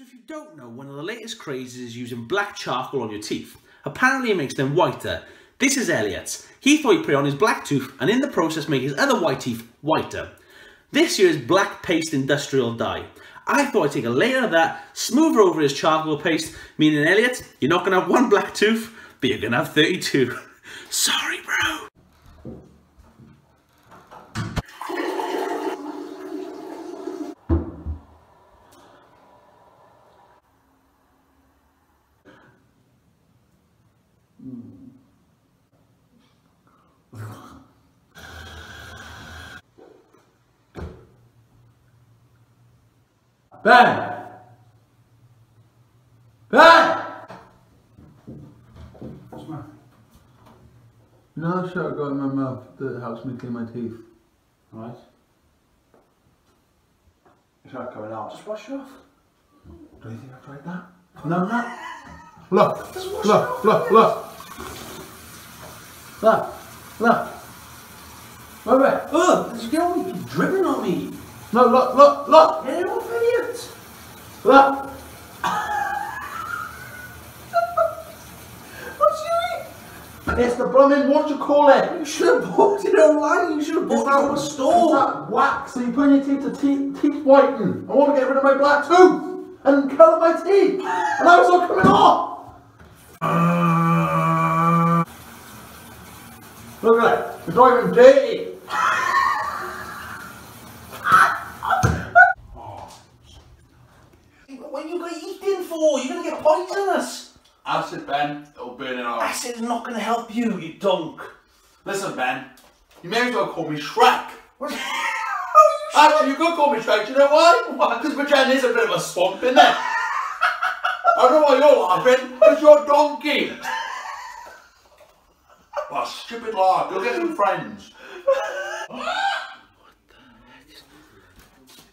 So if you don't know, one of the latest crazes is using black charcoal on your teeth. Apparently it makes them whiter. This is Elliot. He thought he'd put on his black tooth and in the process make his other white teeth whiter. This here is black paste industrial dye. I thought I'd take a layer of that, smooth over his charcoal paste, meaning Elliot, you're not going to have one black tooth, but you're going to have 32. Sorry, bro. Ben! Ben! What's the matter? You know that shit I got in my mouth that helps me clean my teeth? Right. It's not coming out. Just wash it off. Do you think I tried that? No, no. Look, look, look, look. Look, look. Wait, wait. Ugh, oh, there's a girl you dribbling on me. No, look, look, look. Get it off, Elliot. What's you oh, It's the blooming, what you call it? You should have bought it online. You should have bought it from a It's store. that wax that you put in your teeth to te- teeth whiten. I want to get rid of my black tooth and colour my teeth. And now was all coming off. Look at that. It's not even dirty. What are you going to eat in for? You're going to get poisonous. Acid, Ben. It'll burn it off. Acid is not going to help you, you dunk. Listen, Ben. You may as well call me Shrek. What? Actually, you could call me Shrek. Do you know why? Because Britain is a bit of a swamp, isn't it? I don't know why you're laughing. Because you're a donkey. What a stupid laugh. You'll get some friends.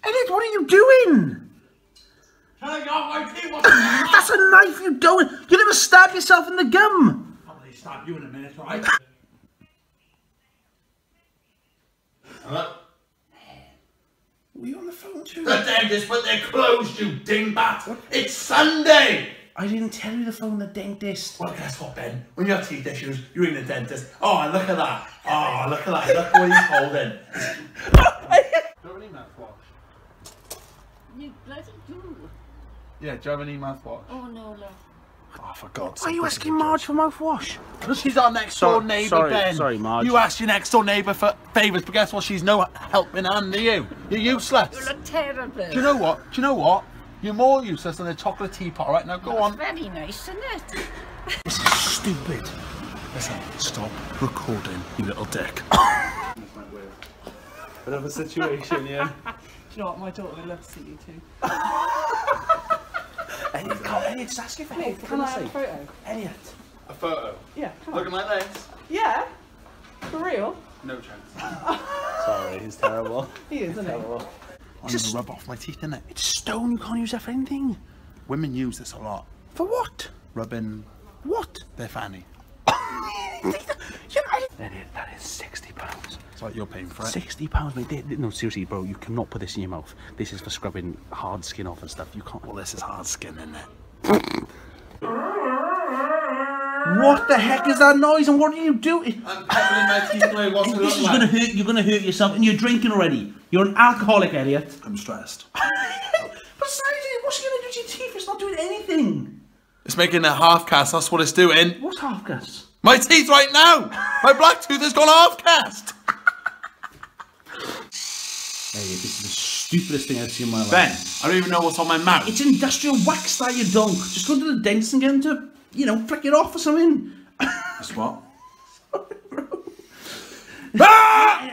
Elliot, what are you doing? Can I get off my teeth? That's a knife, you don't. You're going to stab yourself in the gum. I'll probably stab you in a minute, right? Hello. Were you on the phone too? The dentist, but they're closed, you dingbat. It's Sunday. I didn't tell you the phone, the dentist. Well, guess what, Ben? When you have teeth issues, you're in the dentist. Oh, look at that. Oh, look at that. Look what he's holding. Do you have any mouthwash? You bloody do. Yeah, do you have any mouthwash? Oh no, no. Oh, for God's Why are you asking Marge for mouthwash? Because she's our next door Sorry- neighbour, sorry- Ben. sorry, Marge. You ask your next door neighbour for favours, but guess what? She's no helping hand to you. You're useless. You look terrible. Do you know what? Do you know what? You're more useless than a chocolate teapot, right? Now go It's on. very nice, isn't it? This is stupid. Listen, stop recording, you little dick. Bit of a situation, yeah. Do you know what? My daughter loves to see you too. Elliot, come Elliot, just ask you for help. Can I goodness have a photo? Elliot. A photo. Yeah, come on. Looking like this? Yeah? For real? No chance. Sorry, he's terrible. He is, isn't he? I'm Just- gonna rub off my teeth, innit? It's stone, you can't use that for anything. Women use this a lot. For what? Rubbing What? their fanny. Elliot, that is sixty pounds. It's like you're paying for it. Sixty pounds, mate. They- they- No, seriously, bro, you cannot put this in your mouth. This is for scrubbing hard skin off and stuff. You can't. Well, this is hard skin, isn't it? What the heck is that noise? And what are you doing? I'm pebbling my teeth away. What's it This is like? gonna hurt. You're gonna hurt yourself, and you're drinking already. You're an alcoholic, Elliot. I'm stressed. Besides, what's it gonna do to your teeth? It's not doing anything. It's making a half cast. That's what it's doing. What's half cast? My teeth right now. My black tooth has gone half cast. Elliot, this is the stupidest thing I've seen in my life. Ben, I don't even know what's on my mouth. It's industrial wax that you don't. Just go to the dentist and get him to, you know, flick it off or something. That's what? Ah!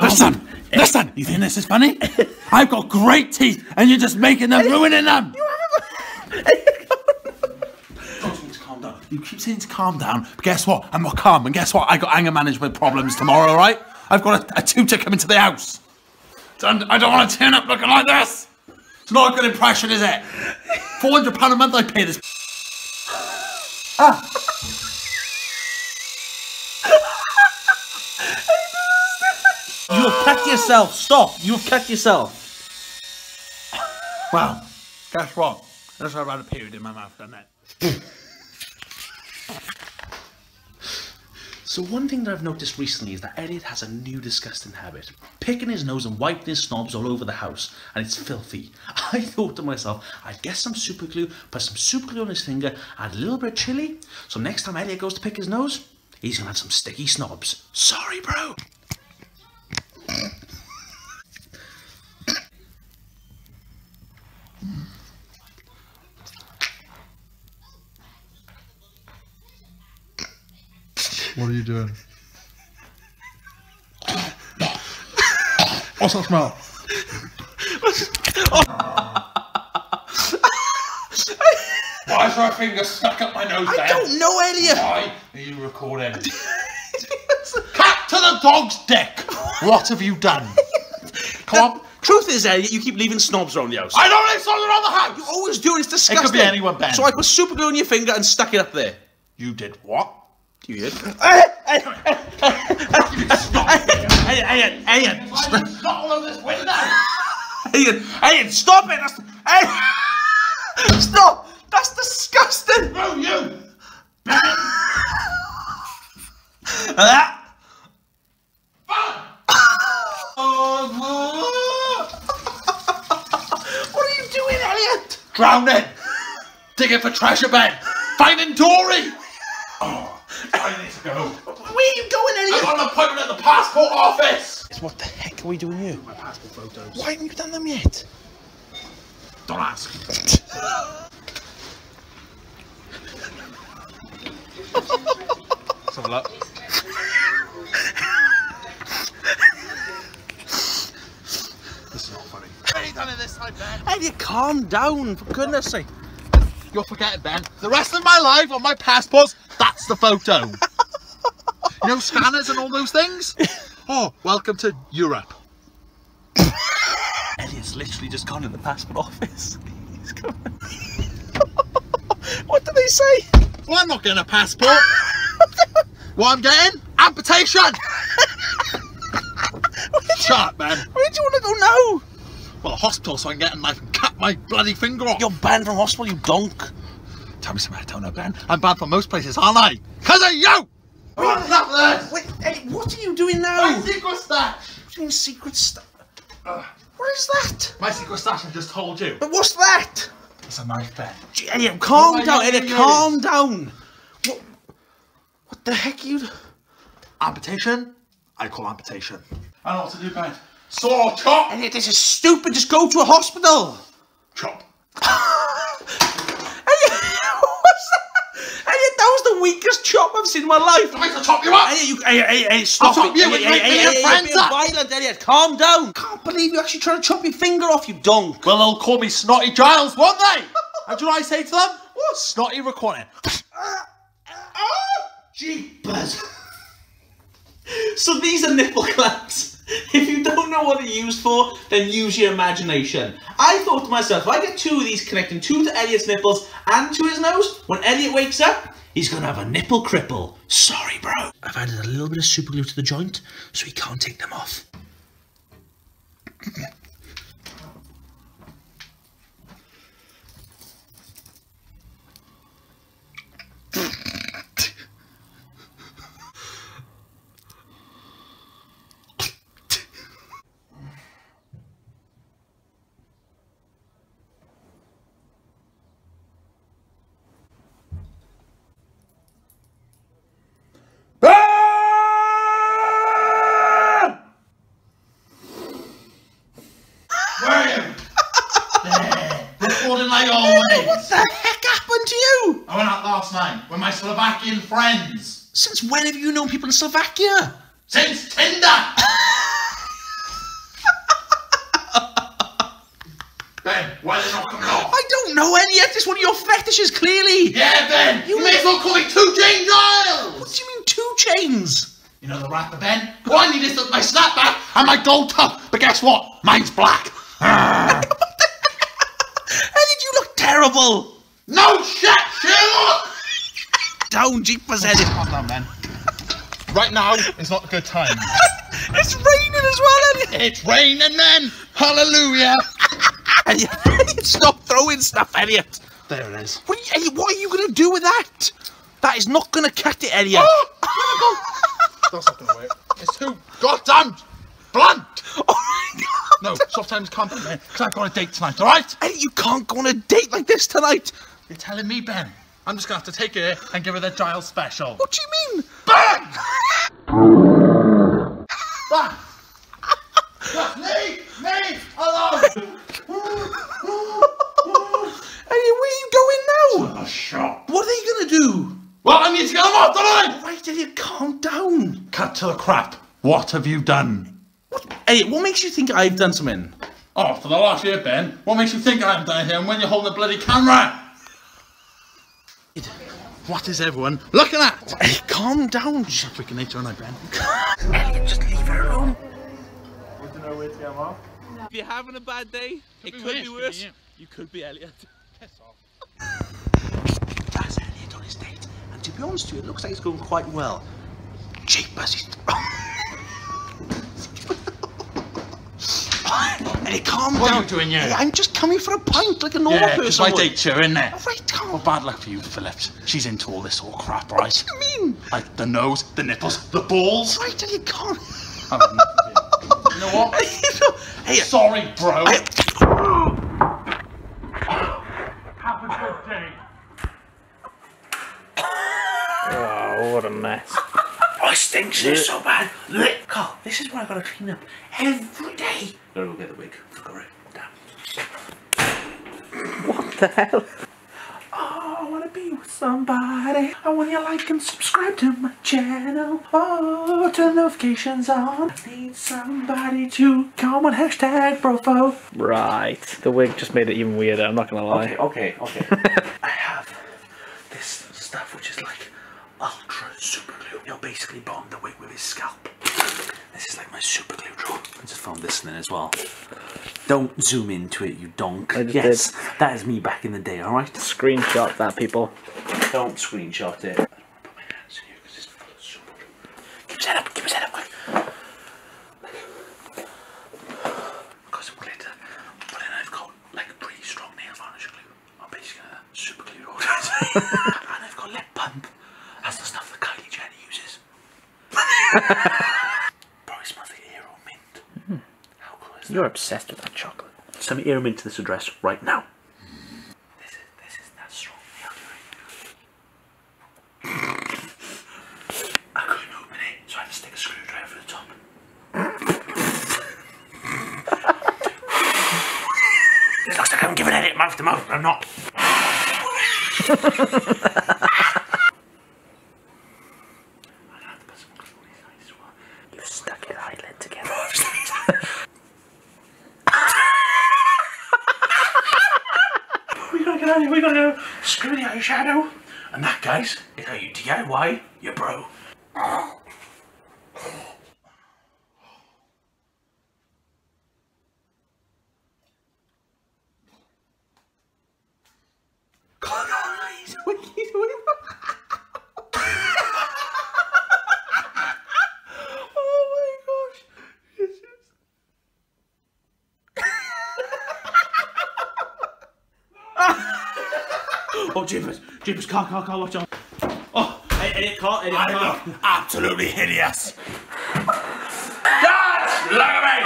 Listen, listen. You think this is funny? I've got great teeth, and you're just making them, ruining them. Don't need calm down. You keep saying to calm down, but guess what? I'm not calm, and guess what? I got anger management problems tomorrow, right? I've got a, a tutor coming to the house. And I don't want to turn up looking like this. It's not a good impression, is it? Four hundred pound a month I pay this. Ah. You've cut yourself. Stop. You've cut yourself. Well, Guess what? That's I've had a period in my mouth, doesn't it? So one thing that I've noticed recently is that Elliot has a new disgusting habit. Picking his nose and wiping his snobs all over the house, and it's filthy. I thought to myself, I'd get some super glue, put some super glue on his finger, add a little bit of chili, so next time Elliot goes to pick his nose, he's gonna have some sticky snobs. Sorry, bro. What are you doing? What's that smell? Why is my finger stuck up my nose, I Ben? don't know, Elliot. Why are you recording? Cat to the dog's dick! What have you done? Come on. Truth is, Elliot, you keep leaving snobs around the house. I don't live something around the house! You always do, and it's disgusting. It could be anyone, Ben. So I put super glue on your finger and stuck it up there. You did what? You did. Stop it! Elliot, Elliot, Why are you not all over this window? Elliot, Elliot, stop it! That's, Elliot, stop! That's disgusting! No, you! Ah! What are you doing, Elliot? Drowning! Digging for treasure, Ben! Finding Dory! I need to go. Where are you going, anyway? I've got an appointment at the passport office! What the heck are we doing here? My passport photos. Why haven't you done them yet? Don't ask. Let's have a look. This is not funny. Hey, done it this time, Ben. Elliot, calm down, for goodness sake. You're forgetting, Ben. The rest of my life on my passports, that's the photo. you know scanners and all those things? Oh, welcome to Europe. Elliot's literally just gone in the passport office. He's coming. what do they say? Well, I'm not getting a passport. what I'm getting? Amputation! Shut up, man. Where do you want to go now? Well, the hospital so I can get a knife and cut my bloody finger off. You're banned from hospital, you donk. Tell me something I don't know, Ben. I'm banned from most places, aren't I? Because of you! What's up there? Wait, Elliot, what are you doing now? My What secret stash! do you mean secret stuff? What is that? My secret stash I just told you. But what's that? It's a knife, Ben. Gee, Elliot, calm What down, doing Elliot, calm down. What, what the heck are you... Amputation? I call amputation. I know what to do, Ben. Saw, chop! Elliot, this is stupid, just go to a hospital. Chop. Elliot, what's that? Was the weakest chop I've seen in my life. I'm going to chop you up! Elliot, you, Elliot, Elliot, Elliot, stop I'll it. chop you Elliot, and make Elliot, me Elliot, your friends up. violent, Elliot. Calm down. Can't believe you're actually trying to chop your finger off, you donk. Well, they'll call me Snotty Giles, won't they? and do you know what I say to them? What? Snotty recording. Jeepers. So these are nipple clamps. If you don't know what they're used for, then use your imagination. I thought to myself, if I get two of these connecting two to Elliot's nipples and to his nose, when Elliot wakes up, he's gonna have a nipple cripple. Sorry, bro. I've added a little bit of super glue to the joint, so he can't take them off. Where are you? Recording like always. What the heck happened to you? I went out last night with my Slovakian friends. Since when have you known people in Slovakia? Since Tinder! ben, why are they not coming off? I don't know, Elliot. It's one of your fetishes, clearly. Yeah, Ben! You, may as well call me Two Jane Giles! What do you mean two chains? You know the rapper, Ben? All I need is my snapback and my gold top. But guess what? Mine's black. You look terrible. no shit, Sherlock! Down, jeepers, Elliot. Calm down, Ben. Right now is not a good time. It's raining as well, Elliot. it's raining, man! Hallelujah. Stop throwing stuff, Elliot. There it is. What are you, what are you going to do with that? That is not going to cut it, Elliot. Oh, That's not gonna work. It's too goddamn blunt. No, soft times can't be there because I've got a date tonight. All right? You can't go on a date like this tonight. You're telling me, Ben. I'm just gonna have to take her and give her the Giles special. What do you mean? Ben! Ben! Leave me alone! Elliot, where are you going now? A shot. What are you going to do? Well, I need to get them off, don't I? Right, Elliot, calm down. Cut to the crap. What have you done? Elliot, what makes you think I've done something? Oh, for the last year, Ben, what makes you think I haven't done it here when you're holding the bloody camera? What is everyone looking at? Hey, calm down. Freaking nature, aren't I, Ben? Elliot, just leave her alone. If you're having a bad day, it be could worse, be could worse. be you. You could be Elliot. Piss off. That's Elliot on his date. And to be honest with you, it looks like it's going quite well. Jeepers, he's... Elliot, calm What are down. you doing here? Hey, I'm just coming for a pint like a normal Yeah, person my would. date's here, isn't it? Right, calm Well, bad luck for you, Phillips. She's into all this sort of crap, right? What do you mean? Like the nose, the nipples, the balls. Right, Elliot, calm. I have nothing to do. You know what? hey, Sorry, bro. I- Have a good day. Oh, what a mess. Oh, it so bad. Look, Carl, this is what I gotta clean up every day. Gotta go get the wig. Forgot it. Damn. What the hell? Oh, I wanna be with somebody. I want you to like and subscribe to my channel. Oh, turn notifications on. I need somebody to come on hashtag brofo. Right. The wig just made it even weirder, I'm not gonna lie. Okay, okay, okay. I have this stuff which is like ultra super glue. You'll basically bond the wig with his scalp. This is like my super glue drawer. I just found this in it as well. Don't zoom into it, you donk. Yes, that is me back in the day, alright? Screenshot that, people. Don't screenshot it. I don't want to put my hands in here because it's full of super glue. Keep his head up, keep his head up, quick. Got some glitter, but then I've got like pretty strong nail varnish glue. I'm basically gonna super glue all this. and I've got lip pump. That's the stuff that Kylie Jenner uses. Probably smells like Aero mint. How cool is that? You're obsessed with that chocolate. Send me Aero mint to this address right now. This is this is that strong. I couldn't open it, so I had to stick a screwdriver at the top. it looks like I'm giving it mouth to mouth. I'm not. I'm gonna have to put some glue on his eyes as well. You stuck your eyelid together. We gotta get out of here. We gotta go screw the eyeshadow. And that, guys, is how you DIY your bro. oh my gosh. It's just... Oh, Jeepers, Jeepers, car, car, car, watch out. Oh, Elliot, car, Elliot, I car. look absolutely hideous. Dad, look at me.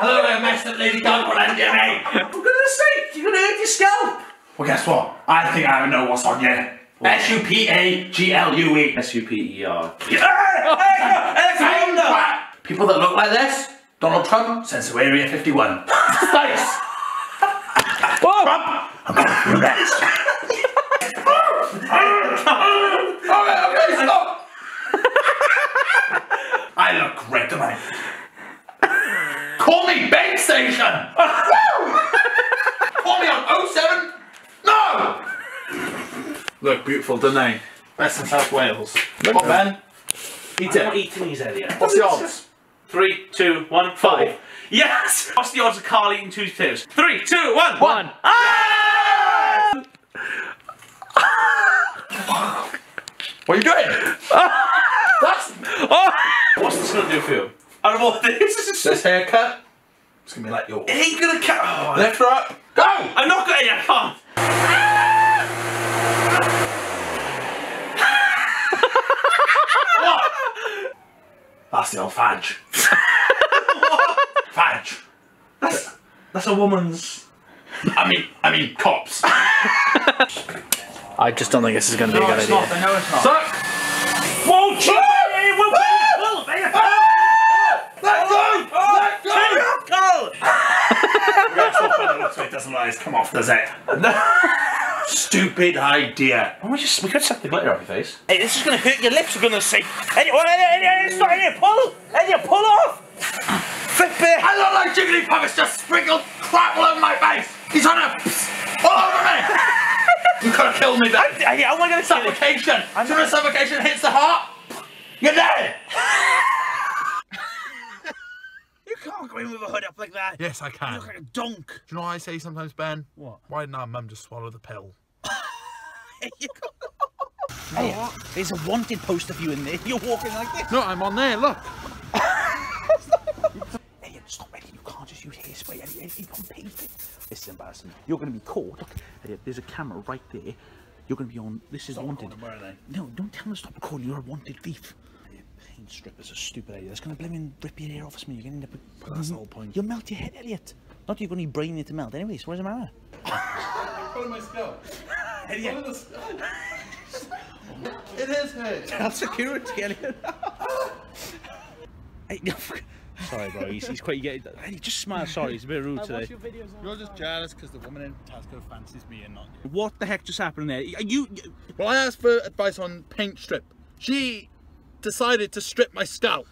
I look like a mess that Lady Gaga will end me. For goodness sake, you're gonna hurt your scalp. Well, guess what? I think I know what's on you. S U P A G L U E. S-U-P-E-R. People that look like this, Donald Trump to Area 51. nice. Trump, I'm going for your next. Okay, okay, stop. I look great tonight. Call me Bank Station. Call me on 07. No. Look beautiful, don't they? Best in South Wales. What, man? Eat I'm not eating these, Elliot. What's the odds? Three, two, one, five. Yes! What's the odds of Carl eating two potatoes? Three, two, one. One. Ah! What are you doing? That's oh. What's this gonna do for you? Out of all this, this haircut. It's gonna be like yours. It ain't gonna catch. Oh, her up. Go! I'm not gonna. I can't. That's the old fudge. Fudge. That's that's a woman's. I mean, I mean, cops. I just don't think this is going to be a good idea. I know it's not. Suck. Won't you? We'll pull. There Let go! Let go! go. That's not funny. Looks like it doesn't always come off, does it? Stupid idea. Why don't we just we could suck the glitter off your face. Hey, this is gonna hurt your lips. We're gonna see. Hey, oh, hey, hey, hey, stop! Hey, pull! Hey, pull off! Flip it! I look like Jigglypuff has just sprinkled crap all over my face. He's trying you could have killed me then. Hey, how am I gonna kill you? Suffocation. As soon as suffocation hits the heart, you're dead. You can't go in with a hood up like that. Yes, I can. You look like a donk. Do you know what I say sometimes, Ben? What? Why didn't our mum just swallow the pill? Hey, there's a wanted poster for you in there. You're walking like this. No, I'm on there, look. Hey, stop, Eddie. You can't just use hairspray. Eddie, Eddie, you can't paint it. This is embarrassing. You're going to be caught. Look, uh, there's a camera right there. You're going to be on. This is wanted. Where are they? No, don't tell them to stop recording. You're a wanted thief. Eddie, Paint strip is a stupid idea. That's going to blimmin' rip your hair off, me. You're going to end up with. that's the whole point. You'll melt your head, Elliot. Not that you've got any brain in it to melt. Anyway, so what does it matter? Follow my skull. Elliot. Follow the skull. it is hurt. That's security, Elliot. hey, no, fuck. Sorry, bro. He's, he's quite. Getting, Eddie, just smile. Sorry, he's a bit rude I today. watch your videos You're just time. jealous because the woman in Tesco fancies me and not you. What the heck just happened there? Are you? Well, I asked for advice on paint strip. She decided to strip my scalp.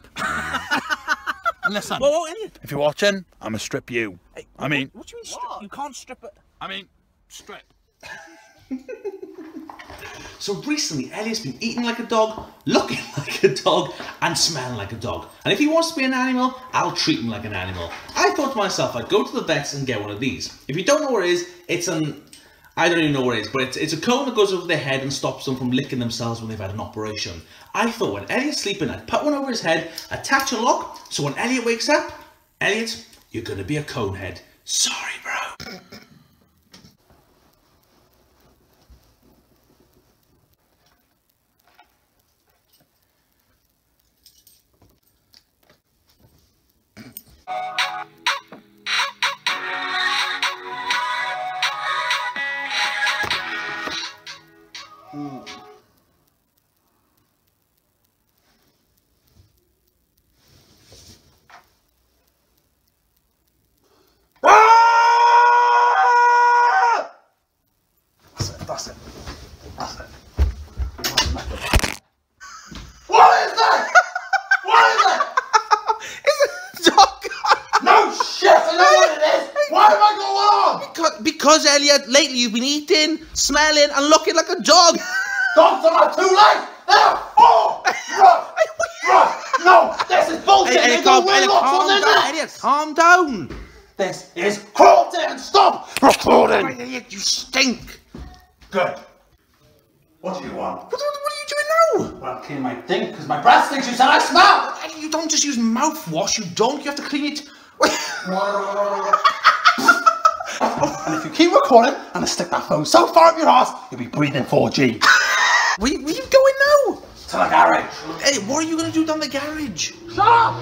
Listen, Whoa, whoa, Elliot. if you're watching, I'm gonna strip you. I mean, What do you mean? Strip? You can't strip it. I mean, strip. So recently, Elliot's been eating like a dog, looking like a dog, and smelling like a dog. And if he wants to be an animal, I'll treat him like an animal. I thought to myself, I'd go to the vets and get one of these. If you don't know what it is, it's an I don't even know what it is, but it's, it's a cone that goes over their head and stops them from licking themselves when they've had an operation. I thought when Elliot's sleeping, I'd put one over his head, attach a lock, so when Elliot wakes up, Elliot, you're gonna be a cone head. Sorry, bro. That's Good. What do you want? What, what, what are you doing now? Well, clean my thing because my breath stinks. You said I smell. Elliot, You don't just use mouthwash, you don't. You have to clean it. And if you keep recording and I stick that phone so far up your ass, you'll be breathing 4G. Where, where you going now? to the garage. Hey, what are you going to do down the garage? Shut up!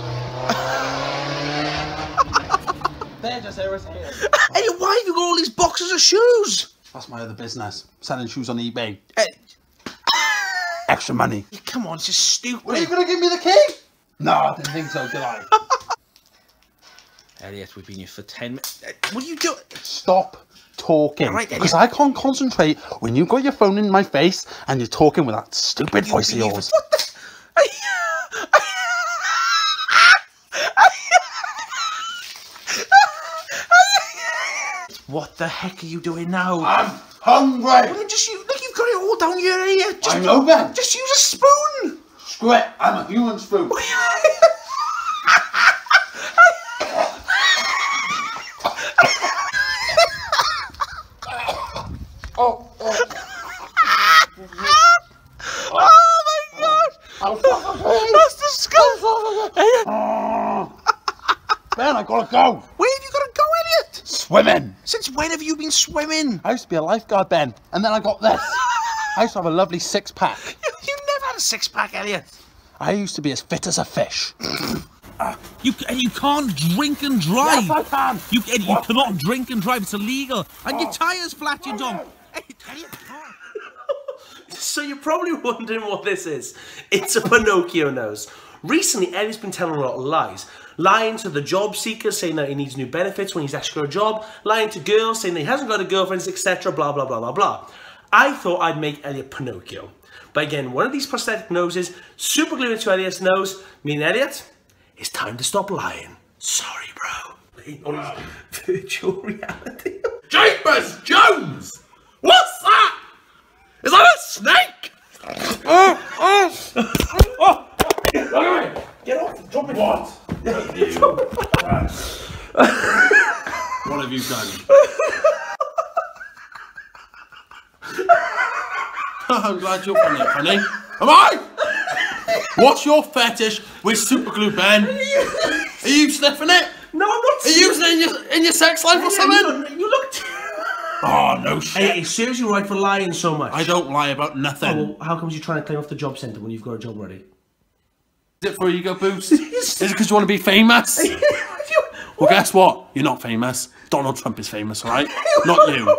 They're just irritated. Hey, why have you got all these boxes of shoes? That's my other business. Selling shoes on eBay. Elliot, Extra money. come on, it's just stupid. Are you gonna give me the key? No, I didn't think so, did I? Elliot, we've been here for 10 minutes. Eh, What are you doing? Stop talking. Because yeah. I can't concentrate when you've got your phone in my face and you're talking with that stupid voice of You've been here yours. for- What the? What the heck are you doing now? I'm hungry. Well, then just use, like you've got it all down your ear. Eh? Just, I know, Ben. Just use a spoon. Screw it. I'm a human spoon. Oh, oh. oh my god! That's disgusting. Ben, I gotta go. Where have you gotta go, Elliot? swimming. Since when have you been swimming? I used to be a lifeguard, Ben, and then I got this. I used to have a lovely six pack. You, you never had a six pack, Elliot. I used to be as fit as a fish. Ah, you and you can't drink and drive. Yes, I can. You and you cannot drink and drive. It's illegal. And your oh. tyres flat, oh, you don't. So you're probably wondering what this is. It's a Pinocchio nose. Recently, Eddie's been telling a lot of lies. Lying to the job seekers, saying that he needs new benefits when he's actually got a job. Lying to girls, saying that he hasn't got a girlfriend, etc. Blah, blah, blah, blah, blah. I thought I'd make Elliot Pinocchio. By getting one of these prosthetic noses, super glue it to Elliot's nose, meaning Elliot, it's time to stop lying. Sorry, bro. On his virtual reality. Jeepers Jones! What's that? Is that a snake? Oh, oh. Get off, drop it. What? What have you done? I'm glad you're funny, honey. Am I? What's your fetish with super glue, Ben? Are you sniffing it? No, I'm not Are you using it in your, in your sex life or something? You look. Oh, no shit. Hey, it serves you right for lying so much. I don't lie about nothing. Oh, well, how comes you're trying to claim off the job centre when you've got a job ready? Is it for an ego boost? Is it because you want to be famous? Well, guess what? You're not famous. Donald Trump is famous, all right? not you.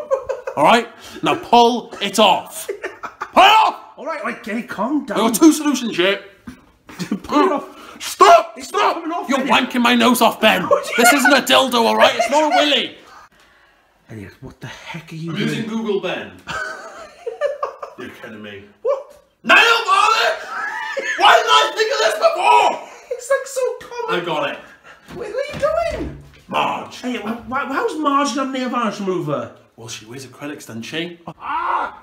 All right? Now pull it off. Pull it off! all right, all right, Kenny, calm down. I down. got two solutions here. Pull it off. Stop! not Stop! coming off, You're Elliot. wanking my nose off, Ben. This isn't a dildo, all right? It's not a willy. Elliot, what the heck are you I'm doing? using Google, Ben. You're kidding me. What? Nailed on it! Why didn't I think of this before? It's like so common. I got it. What, what are you doing? Marge. Hey, wh- wh- how's Marge got nail varnish remover? Well, she wears acrylics, doesn't she? Ah!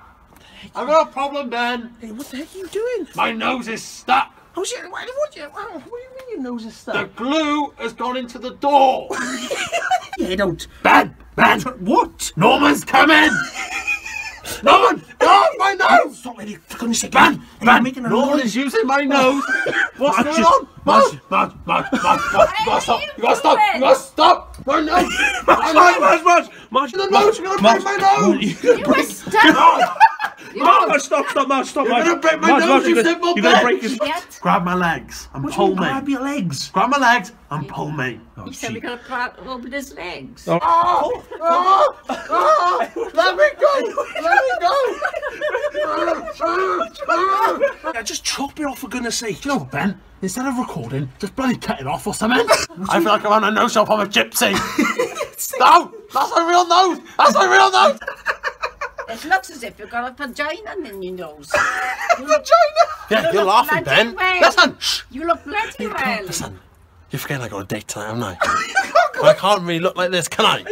I've got a problem, Ben. Hey, what the heck are you doing? My nose is stuck. Oh shit! What, what, you- what, what do you mean your nose is stuck? The glue has gone into the door. Yeah, don't. Ben, Ben, What? Norman's coming. Norman, no, my nose. Stop, Eddie. For goodness sake, Ben, Eddie, you're Ben, making a Norman noise. is using my oh. nose. What's Marge, going just- on? Marge, Marge, Marge, Marge, Marge, you gotta stop. You gotta stop. You gotta stop. My nose. My Marge, nose. Marge, Marge, Marge, The nose, you're gonna break my nose. You were stuck. Marge, Marge, stop, stop, Marge, stop, You're gonna break my Marge, nose, Marge, you you're gonna, simple you're gonna break his. Yet. Grab my legs and What do pull you me. grab your legs? Grab my legs and pull me. Oh, He said we're going to part open his legs. Oh. oh, oh, oh, let me go! Let me go! Yeah, just chop it off for goodness sake. you know, Ben, instead of recording, just bloody cut it off or something. I feel like I'm on a nose shop. I'm a gypsy. no, that's my real nose. That's my real nose. It looks as if you've got a vagina in your nose. Yeah, You you're laughing, Ben. well. Listen, shh. You look bloody well. Listen, you're forgetting I got a date tonight, haven't I? I can't really look like this, can I?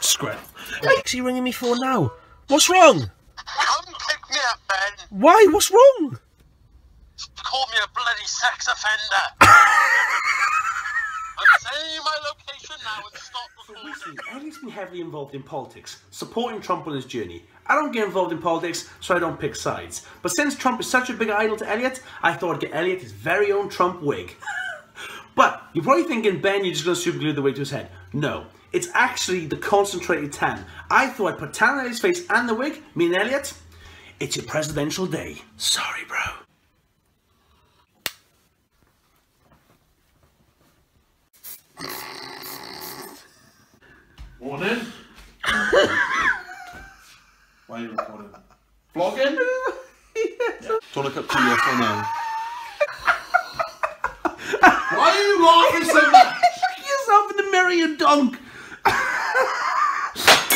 Screw it. What's he ringing me for now? What's wrong? Come pick me up, Ben. Why? What's wrong? Call me a bloody sex offender. I'm saying my location now and stop recording. Eddie's been heavily involved in politics, supporting Trump on his journey. I don't get involved in politics, so I don't pick sides. But since Trump is such a big idol to Elliot, I thought I'd get Elliot his very own Trump wig. but you're probably thinking, Ben, you're just going to super glue the wig to his head. No, it's actually the concentrated tan. I thought I'd put tan on his face and the wig, me and Elliot. It's your presidential day. Sorry, bro. Morning. Why are you recording? Vlogging? Do you want to cut to yes or no? Why are you laughing so much? Look yourself in the mirror, you donk.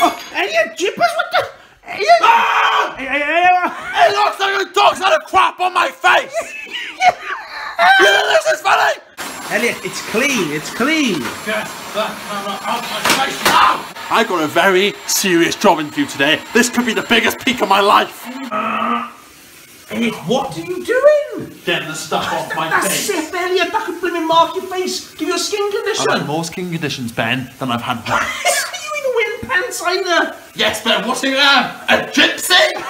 oh, Elliot, jippers, what the? Elliot! Ah! Hey, hey, hey, hey. It looks like a dog's had a crap on my face! you think this is funny? Elliot, it's clean, it's clean. Get that camera out my face now! I got a very serious job in interview today. This could be the biggest peak of my life. Uh, Elliot, what are you doing? Getting the stuff off my That's face. sick, Elliot. That could blimmin' mark your face. Give you a skin condition. I've had more skin conditions, Ben, than I've had once. you ain't wearing pants either. yes, Ben, what's in there? Uh, a gypsy?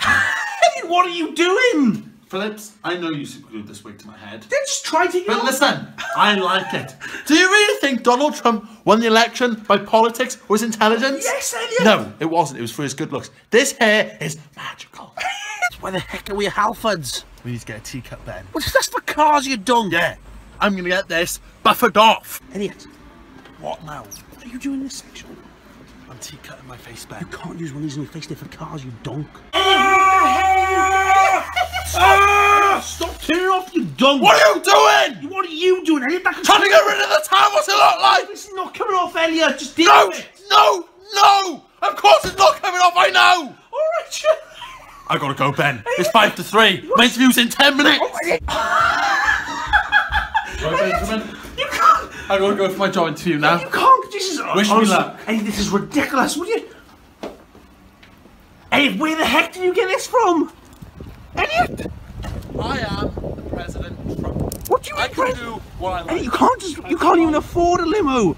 Elliot, what are you doing? Phillips, I know you superglued this wig to my head. Then just try to get But listen, I like it. Do you really think Donald Trump won the election by politics or his intelligence? Yes, Elliot. No, it wasn't. It was for his good looks. This hair is magical. Where the heck are we Halfords? we need to get a T-Cut, Ben. Well, that's for cars, you dung. Yeah, I'm gonna get this buffered off. Idiot. What now? what are you doing in this section? I'm T-Cutting my face, Ben. You can't use one of these in your face there for cars, you donk. Ah, Ah! Ah! Ah! Stop tearing off, you donk! What are you doing? What are you doing, Elliot? That Trying to get rid of the town. What's it look like? It's not coming off, Elliot. Just deal No, with it. no, no. Of course it's not coming off. I know. All right, sure. I gotta go, Ben. It's five to three. My interview's in ten minutes. Oh, right, Benjamin. You can't. I gotta go for my job interview now. You can't. This is. Wish me luck. Elliot, this is ridiculous. Would you? Elliot, where the heck did you get this from? Elliot, I am the president Trump. what do you I mean? can do what I Elliot, like. you can't just. You can't even afford a limo.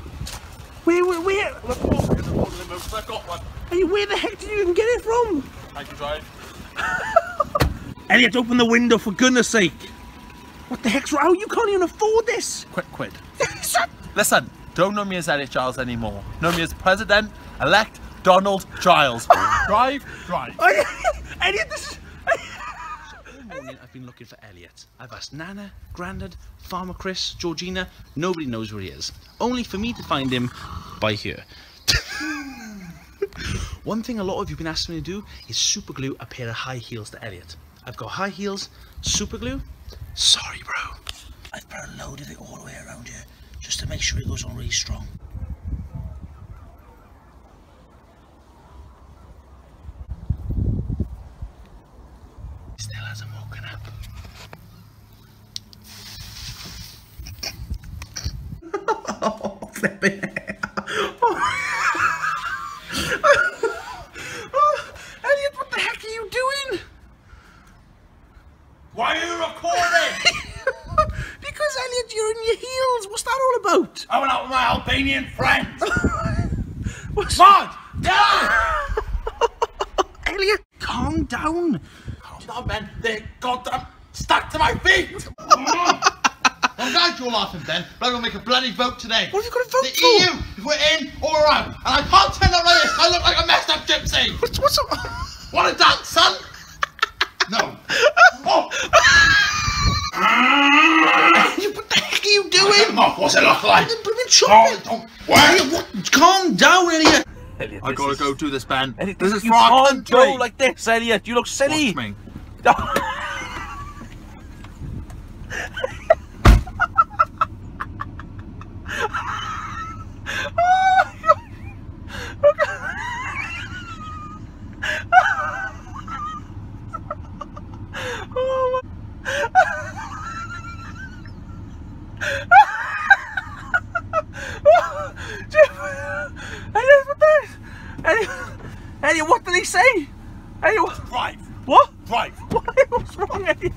Where, where, where? Of course I'm gonna afford a limo, 'cause I've got one. Elliot, where the heck did you even get it from? I can drive. Elliot, open the window for goodness sake. What the heck's wrong? Oh, you can't even afford this. Quick quid. Listen, don't know me as Elliot Giles anymore. Know me as President-elect Donald Giles. drive, drive. Elliot, this is. Morning I've been looking for Elliot. I've asked Nana, Grandad, Farmer Chris, Georgina. Nobody knows where he is. Only for me to find him by here. One thing a lot of you have been asking me to do is super glue a pair of high heels to Elliot. I've got high heels, super glue. Sorry, bro. I've put a load of it all the way around here just to make sure it goes on really strong. Still woken. Elliot, what the heck are you doing? Why are you recording? Because Elliot, you're in your heels. What's that all about? I went out with my Albanian friends. What's Mud, down. Elliot, calm down. Calm down, Ben. They're goddamn stuck to my feet. I'm glad you're laughing, Ben, but I'm gonna make a bloody vote today. What have you got to vote The for? EU, if we're in or we're out. And I can't turn up like this. I look like a messed up gypsy. What's, what's up? Want to dance, son? No. Oh, what the heck are you doing? off. What's it look like? The blooming Oh, chocolate. don't work. What? Calm down, Elliot. I gotta go do this, Ben. Elliot, This is you for can't country. go like this, Elliot. You look silly. Watch me. Elliot, what the? Elliot, Elliot, what did he say? Elliot, what? Drive, What? drive. What's wrong, Elliot?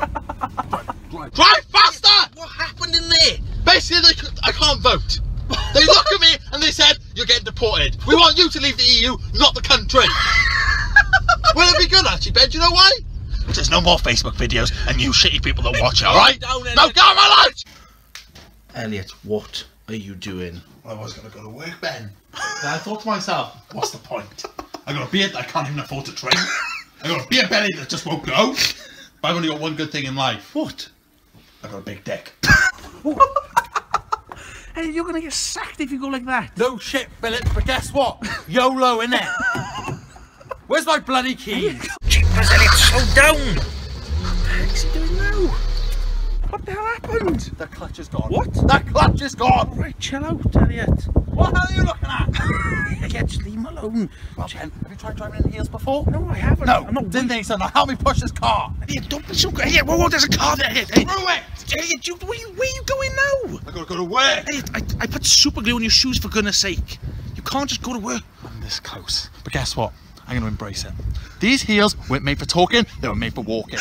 Drive faster! What happened in there? Basically, they, c- I can't vote. They look at me and they said, You're getting deported. We want you to leave the EU, not the country. Will it be good, actually, Ben? Do you know why? There's no more Facebook videos and you shitty people that watch it, alright? No, go get out my life! Elliot, what are you doing? I was going to go to work, Ben. Then I thought to myself, What's the point? I got a beard that I can't even afford to trim. I got a beer belly that just won't go. But I've only got one good thing in life. What? I got a big dick. Elliot, you're gonna get sacked if you go like that. No shit, Philip, but guess what? YOLO, innit? Where's my bloody keys? Slow down. What the heck's he doing now? What the hell happened? The clutch is gone. What? The clutch is gone. Right, chill out, Elliot. What the hell are you looking at? Elliot, just leave him alone. Well, Ben, have you tried driving in heels before? No, I haven't. No, I'm not. didn't think so. Now help me push this car. Elliot, don't be so. good. Elliot, whoa, whoa, there's a car there. Elliot, Elliot, Through it! Elliot you, where, you, where you going now? I gotta go to work. Elliot, I, I put super glue on your shoes for goodness sake. You can't just go to work. I'm this close. But guess what? I'm going to embrace it. These heels weren't made for talking, they were made for walking.